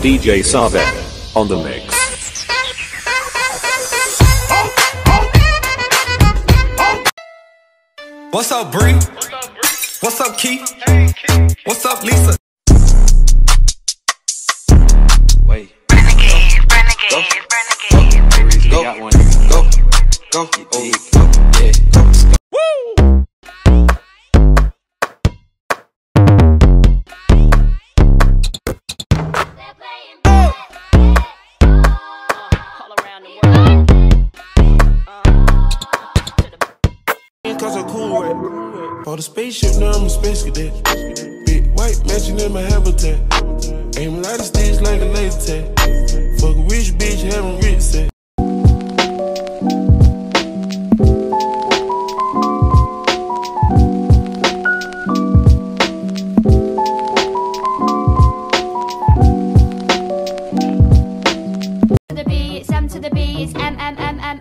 DJ Savek on the mix. What's up, Bree? What's up, Keith? What's up, Lisa? Wait. Renegade, renegade, renegade. Go. got one. Go. Go. Oh, go. Cause I'm cool with For the spaceship, now I'm a space cadet. Big white mansion in my habitat. Aim a lot of like a laser tag.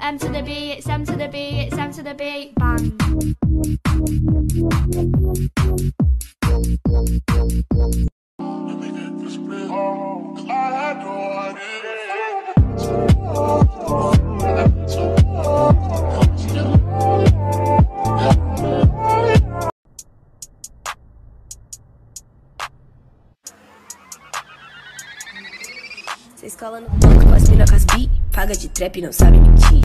M to the B, it's M to the B, it's M to the B, bang. Cês colam no banco, cospe na casbi, paga de trap não sabe mentir.